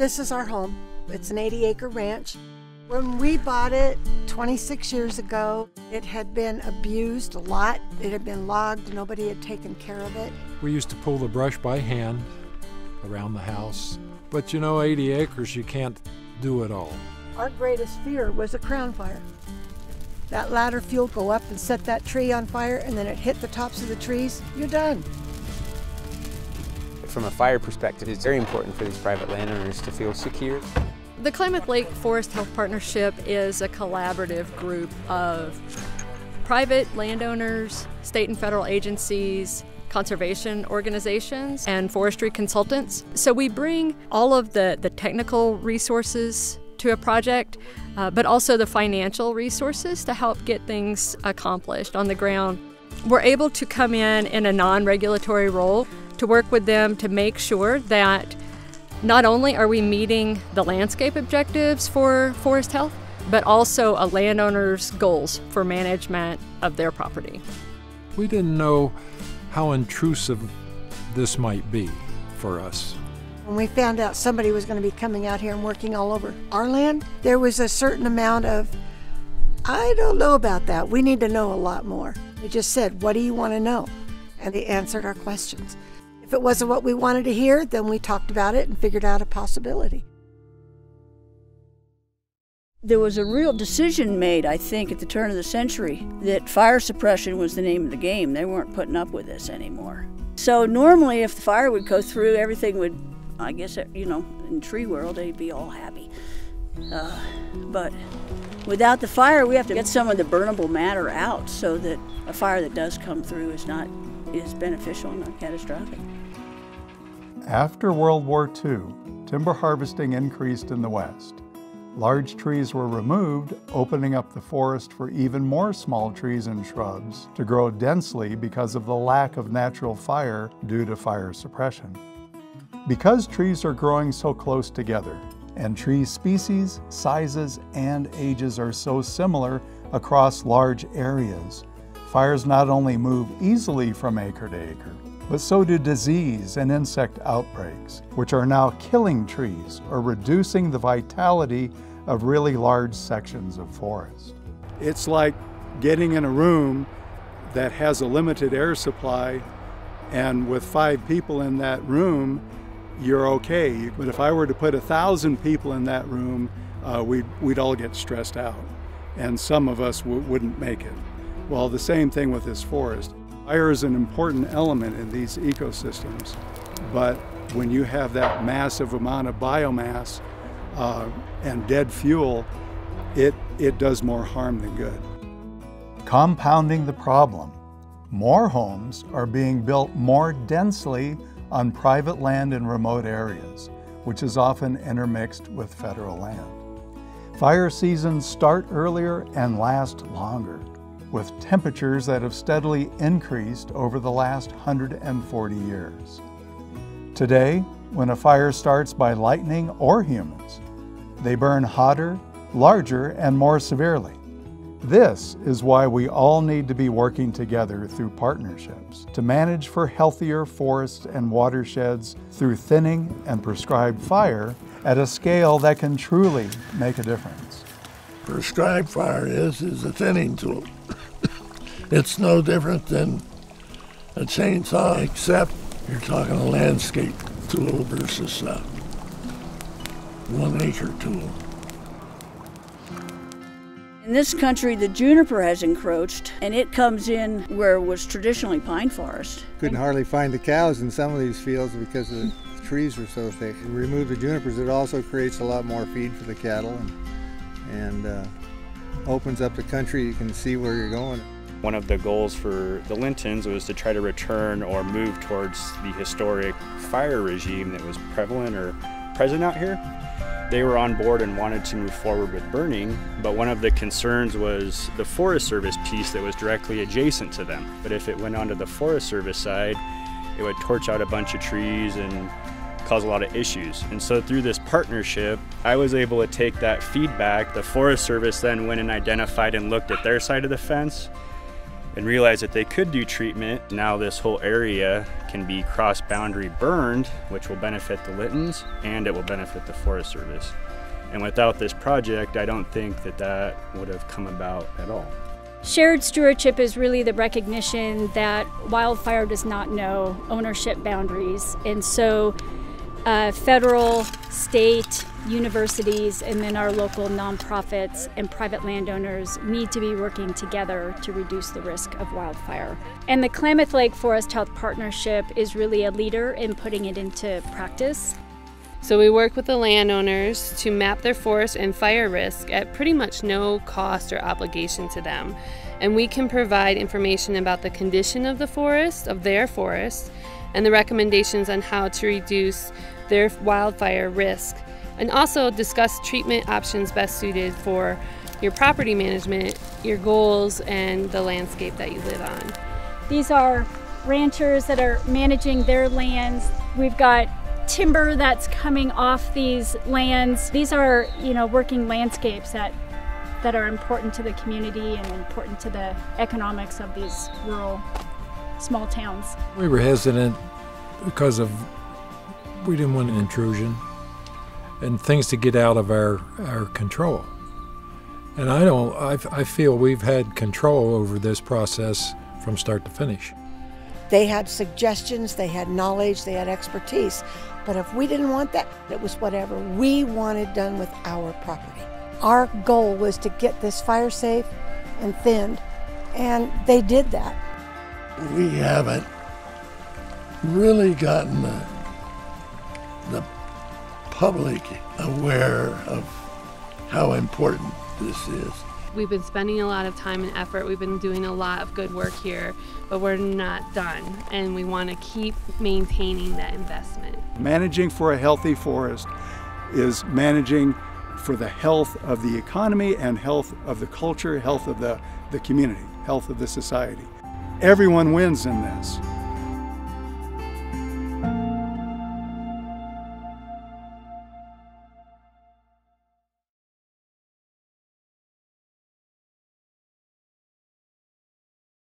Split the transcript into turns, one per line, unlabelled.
This is our home. It's an 80 acre ranch. When we bought it 26 years ago, it had been abused a lot. It had been logged, nobody had taken care of it.
We used to pull the brush by hand around the house. But you know, 80 acres, you can't do it all.
Our greatest fear was a crown fire. That ladder fuel go up and set that tree on fire and then it hit the tops of the trees, you're done.
From a fire perspective, it's very important for these private landowners to feel secure.
The Klamath Lake Forest Health Partnership is a collaborative group of private landowners, state and federal agencies, conservation organizations, and forestry consultants. So we bring all of the, the technical resources to a project, uh, but also the financial resources to help get things accomplished on the ground. We're able to come in in a non regulatory role to work with them to make sure that not only are we meeting the landscape objectives for forest health, but also a landowner's goals for management of their property.
We didn't know how intrusive this might be for us.
When we found out somebody was going to be coming out here and working all over our land, there was a certain amount of, I don't know about that. We need to know a lot more. We just said, What do you want to know? And they answered our questions. If it wasn't what we wanted to hear, then we talked about it and figured out a possibility.
There was a real decision made, I think, at the turn of the century that fire suppression was the name of the game. They weren't putting up with this anymore. So normally, if the fire would go through, everything would, I guess, you know, in tree world, they'd be all happy. Uh, but without the fire, we have to get some of the burnable matter out so that a fire that does come through is not is beneficial and not catastrophic.
After World War II, timber harvesting increased in the West. Large trees were removed, opening up the forest for even more small trees and shrubs to grow densely because of the lack of natural fire due to fire suppression. Because trees are growing so close together, and tree species, sizes, and ages are so similar across large areas, fires not only move easily from acre to acre, but so do disease and insect outbreaks, which are now killing trees or reducing the vitality of really large sections of forest. It's like getting in a room that has a limited air supply, and with five people in that room, you're okay. But if I were to put a thousand people in that room, uh, we'd, we'd all get stressed out, and some of us wouldn't make it. Well, the same thing with this forest. Fire is an important element in these ecosystems, but when you have that massive amount of biomass uh, and dead fuel, it, it does more harm than good. Compounding the problem, more homes are being built more densely on private land in remote areas, which is often intermixed with federal land. Fire seasons start earlier and last longer with temperatures that have steadily increased over the last 140 years. Today, when a fire starts by lightning or humans, they burn hotter, larger, and more severely. This is why we all need to be working together through partnerships to manage for healthier forests and watersheds through thinning and prescribed fire at a scale that can truly make a difference.
Prescribed fire is, is a thinning tool. It's no different than a chainsaw, except you're talking a landscape tool versus a one acre tool.
In this country, the juniper has encroached, and it comes in where was traditionally pine forest.
Couldn't hardly find the cows in some of these fields because the trees were so thick. You remove the junipers, it also creates a lot more feed for the cattle and, and uh, opens up the country. You can see where you're going.
One of the goals for the Lintons was to try to return or move towards the historic fire regime that was prevalent or present out here. They were on board and wanted to move forward with burning, but one of the concerns was the Forest Service piece that was directly adjacent to them. But if it went onto the Forest Service side, it would torch out a bunch of trees and cause a lot of issues. And so through this partnership, I was able to take that feedback. The Forest Service then went and identified and looked at their side of the fence and realized that they could do treatment. Now this whole area can be cross-boundary burned, which will benefit the Lintons and it will benefit the Forest Service. And without this project, I don't think that that would have come about at all.
Shared stewardship is really the recognition that wildfire does not know ownership boundaries. And so, uh, federal, state, universities, and then our local nonprofits and private landowners need to be working together to reduce the risk of wildfire. And the Klamath Lake Forest Health Partnership is really a leader in putting it into practice.
So we work with the landowners to map their forest and fire risk at pretty much no cost or obligation to them. And we can provide information about the condition of the forest, of their forest, and the recommendations on how to reduce their wildfire risk. And also discuss treatment options best suited for your property management, your goals, and the landscape that you live on.
These are ranchers that are managing their lands. We've got timber that's coming off these lands. These are, you know, working landscapes that that are important to the community and important to the economics of these rural small towns.
We were hesitant because of we didn't want an intrusion and things to get out of our, our control. And I don't I, I feel we've had control over this process from start to finish.
They had suggestions, they had knowledge, they had expertise. But if we didn't want that, it was whatever we wanted done with our property. Our goal was to get this fire safe and thinned, and they did that.
We haven't really gotten the, the public aware of how important this is.
We've been spending a lot of time and effort. We've been doing a lot of good work here, but we're not done, and we want to keep maintaining that investment.
Managing for a healthy forest is managing for the health of the economy and health of the culture, health of the, the community, health of the society. Everyone wins in this.